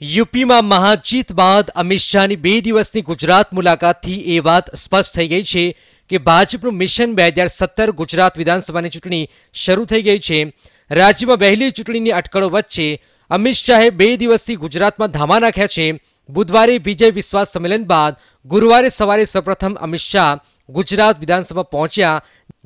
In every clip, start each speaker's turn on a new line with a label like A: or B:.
A: યુપીમાં મહાજીત બાદ અમિત શાહની બે દિવસની ગુજરાત મુલાકાતથી એ વાત સ્પષ્ટ થઈ ગઈ છે કે ભાજપનું મિશન બે હજાર સત્તર ગુજરાત વિધાનસભાની ચૂંટણી શરૂ થઈ ગઈ છે. રાજ્યમાં વહેલી ચૂંટણીની અટકળો વચ્ચે અમિત શાહે બે દિવસથી ગુજરાતમાં ધામા નાખ્યા છે. બુધવારે વિજય વિશ્વાસ સંમેલન બાદ ગુરુવારે સવારે સૌપ્રથમ અમિત શાહ ગુજરાત વિધાનસભા પહોંચ્યા,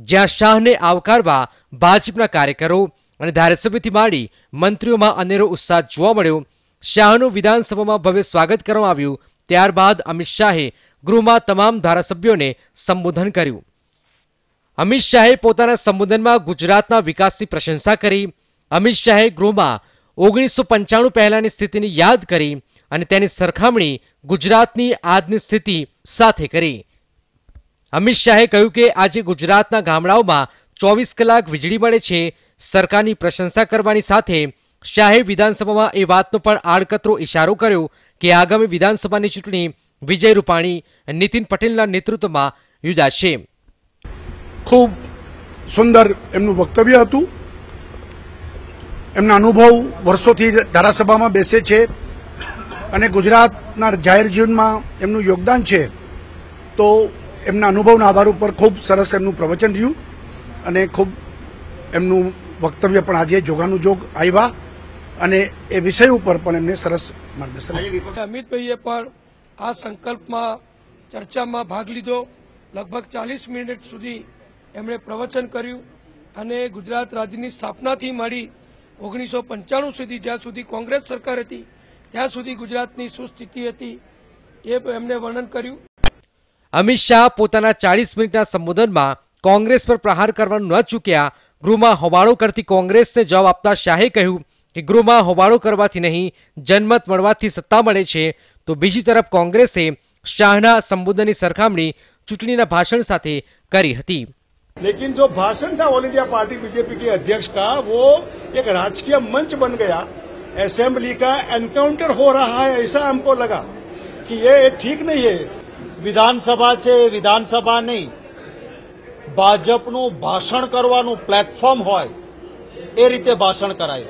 A: જ્યાં શાહને આવકારવા ભાજપના કાર્યકરો અને ધારાસભ્યથી માંડી મંત્રીઓમાં અનેરો ઉત્સાહ જોવા મળ્યો. શાહનું વિધાનસભામાં ભવ્ય સ્વાગત કરવામાં આવ્યું. ત્યારબાદ અમિત શાહે ગૃહમાં તમામ ધારાસભ્યોને સંબોધન કર્યું. અમિત શાહે પોતાના સંબોધનમાં ગુજરાતના વિકાસની પ્રશંસા કરી. અમિત શાહે ગૃહમાં ઓગણીસો પંચાણું પહેલાંની સ્થિતિની યાદ કરી અને તેની સરખામણી ગુજરાતની આજની સ્થિતિ સાથે કરી. અમિત શાહે કહ્યું કે આજે ગુજરાતના ગામડાઓમાં ચોવીસ કલાક વીજળી મળે છે. સરકારની પ્રશંસા કરવાની સાથે શાહે વિધાનસભામાં એ વાતનો પણ આડકતરો ઇશારો કર્યો કે આગામી વિધાનસભાની ચૂંટણી વિજય રૂપાણી, નીતિન પટેલના નેતૃત્વમાં યોજાશે.
B: ખૂબ સુંદર એમનું વક્તવ્ય હતું. એમના અનુભવ વર્ષોથી ધારાસભામાં બેસે છે અને ગુજરાતના જાહેર જીવનમાં એમનું યોગદાન છે. તો એમના અનુભવના આધાર ઉપર ખૂબ સરસ એમનું પ્રવચન રહ્યું અને ખૂબ એમનું વક્તવ્ય પણ આજે જોગાનું જોગ આવ્યા. અને એ વિષય ઉપર પણ એમને સરસ માર્ગદર્શન આપ્યું.
C: અમિતભાઈએ પણ આ સંકલ્પમાં ચર્ચામાં ભાગ લીધો. લગભગ ચાલીસ મિનિટ સુધી એમણે પ્રવચન કર્યું અને ગુજરાત રાજ્યની સ્થાપનાથી મળી ઓગણીસો પંચાણું સુધી જ્યાં સુધી કોંગ્રેસ સરકાર હતી ત્યાં સુધી ગુજરાતની શું સ્થિતિ હતી એ એમણે વર્ણન કર્યું.
A: અમિત શાહ પોતાના ચાલીસ મિનિટના સંબોધનમાં કોંગ્રેસ પર પ્રહાર કરવાનું ન ચૂક્યા. ગૃહમાં હોબાળો કરતી કોંગ્રેસને જવાબ આપતા શાહે કહ્યું કે ગૃહમાં હોબાળો કરવાથી નહીં જનમત મળવાથી સત્તા મળે છે તો બીજી તરફ કોંગ્રેસે શાહના સંબોધનની સરખામણી ચૂંટણીના ભાષણ સાથે કરી હતી
D: लेकिन जो भाषण था ऑल इंडिया पार्टी बीजेपी के अध्यक्ष का वो एक राजकीय मंच बन गया असेंबली का एनकाउंटर हो रहा है ऐसा हमको लगा कि ये ठीक नहीं है
E: વિધાનસભા છે એ વિધાનસભા નહીં ભાજપનું ભાષણ કરવાનું પ્લેટફોર્મ હોય એ રીતે ભાષણ કરાય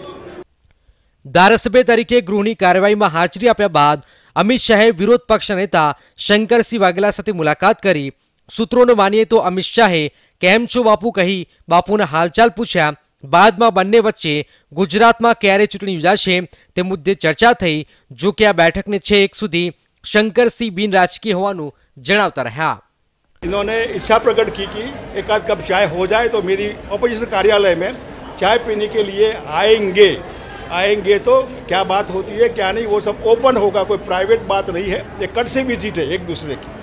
A: ધારાસભ્ય તરીકે ગૃહની કાર્યવાહીમાં હાજરી આપ્યા બાદ અમિત શાહે વિરોધ પક્ષ નેતા શંકરસિંહ વાઘેલા સાથે મુલાકાત કરી સૂત્રોને માનીએ તો અમિત શાહે કેમ છો બાપુ કહી બાપુના હાલચાલ પૂછ્યા બાદમાં બંને વચ્ચે ગુજરાતમાં ક્યારે ચૂંટણી યોજાશે તે મુદ્દે ચર્ચા થઈ જો કે આ બેઠકને છેક સુધી શંકરસિંહ બિન રાજકીય હોવાનું જણાવતા રહ્યા
D: इन्होंने इच्छा प्रकट की कि एक आध कप चाय हो जाए तो मेरी ऑपोजिशन कार्यालय में चाय पीने के लिए आएंगे आएंगे तो क्या बात होती है क्या नहीं वो सब ओपन होगा कोई प्राइवेट बात नहीं है ये कट से विजिट है एक दूसरे की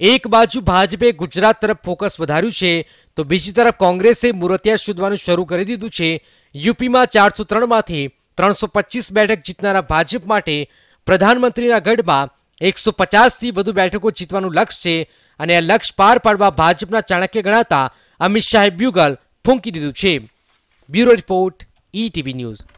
A: એક બાજુ ભાજપે ગુજરાત તરફ ફોકસ વધાર્યું છે તો બીજી તરફ કોંગ્રેસે મુરતિયા શોધવાનું શરૂ કરી દીધું છે યુપીમાં ચારસો ત્રણમાંથી ત્રણસો પચીસ બેઠક જીતનારા ભાજપ માટે પ્રધાનમંત્રીના ગઢમાં એકસો પચાસથી વધુ બેઠકો જીતવાનું લક્ષ્ય છે અને આ લક્ષ્ય પાર પાડવા ભાજપના ચાણક્ય ગણાતા અમિત શાહે બ્યુગલ ફૂંકી દીધું છે બ્યુરો રિપોર્ટ ઈટીવી ન્યૂઝ